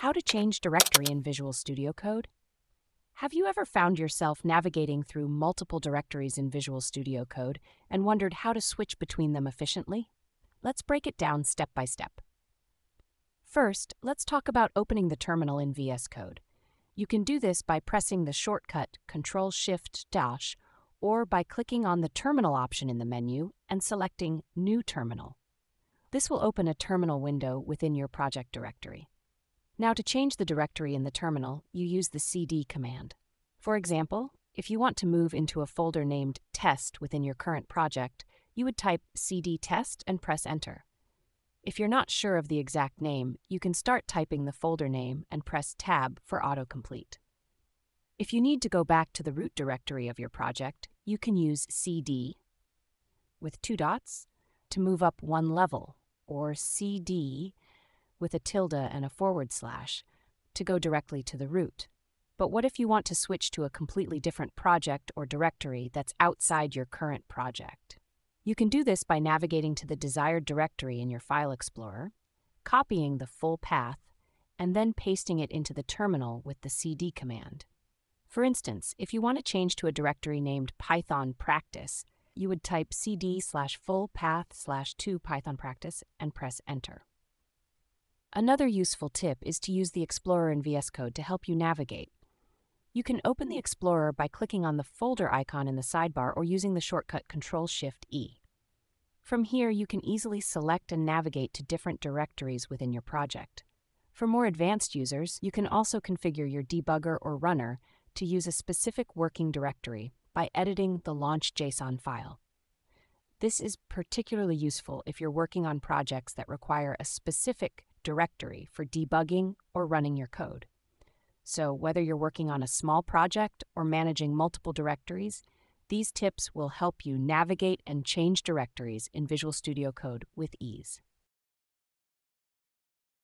How to change directory in Visual Studio Code? Have you ever found yourself navigating through multiple directories in Visual Studio Code and wondered how to switch between them efficiently? Let's break it down step by step. First, let's talk about opening the terminal in VS Code. You can do this by pressing the shortcut Ctrl-Shift-Dash or by clicking on the Terminal option in the menu and selecting New Terminal. This will open a terminal window within your project directory. Now to change the directory in the terminal, you use the cd command. For example, if you want to move into a folder named test within your current project, you would type cd test and press enter. If you're not sure of the exact name, you can start typing the folder name and press tab for autocomplete. If you need to go back to the root directory of your project, you can use cd with two dots to move up one level, or cd with a tilde and a forward slash to go directly to the root. But what if you want to switch to a completely different project or directory that's outside your current project? You can do this by navigating to the desired directory in your File Explorer, copying the full path, and then pasting it into the terminal with the cd command. For instance, if you want to change to a directory named Python Practice, you would type cd slash full path slash to Python Practice and press enter. Another useful tip is to use the Explorer in VS Code to help you navigate. You can open the hmm. Explorer by clicking on the folder icon in the sidebar or using the shortcut Ctrl-Shift-E. From here, you can easily select and navigate to different directories within your project. For more advanced users, you can also configure your debugger or runner to use a specific working directory by editing the launch.json file. This is particularly useful if you're working on projects that require a specific directory for debugging or running your code. So, whether you're working on a small project or managing multiple directories, these tips will help you navigate and change directories in Visual Studio Code with ease.